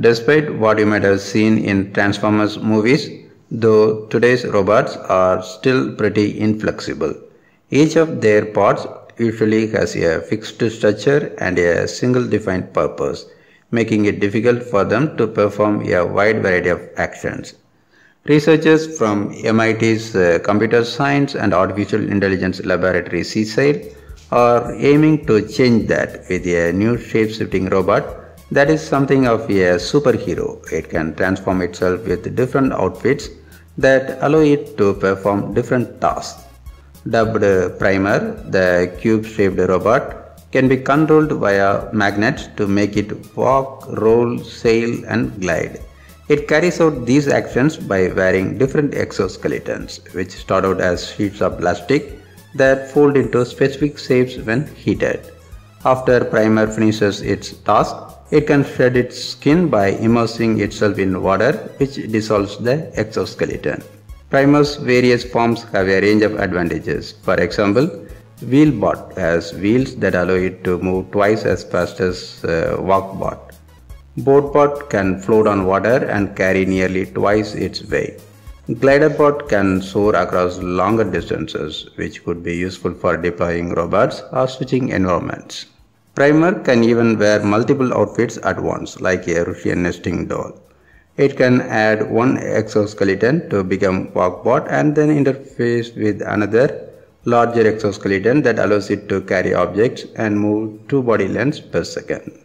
Despite what you might have seen in Transformers movies, though today's robots are still pretty inflexible. Each of their parts usually has a fixed structure and a single defined purpose, making it difficult for them to perform a wide variety of actions. Researchers from MIT's uh, Computer Science and Artificial Intelligence Laboratory CSAIL are aiming to change that with a new shape-shifting robot that is something of a superhero. It can transform itself with different outfits that allow it to perform different tasks. Dubbed Primer, the cube-shaped robot can be controlled via magnets to make it walk, roll, sail and glide. It carries out these actions by wearing different exoskeletons, which start out as sheets of plastic that fold into specific shapes when heated. After primer finishes its task, it can shed its skin by immersing itself in water which dissolves the exoskeleton. Primer's various forms have a range of advantages. For example, Wheelbot has wheels that allow it to move twice as fast as uh, Walkbot. Boatbot can float on water and carry nearly twice its weight. Gliderbot can soar across longer distances, which could be useful for deploying robots or switching environments. Primer can even wear multiple outfits at once, like a Russian nesting doll. It can add one exoskeleton to become Walkbot and then interface with another larger exoskeleton that allows it to carry objects and move two body lengths per second.